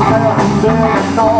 I've been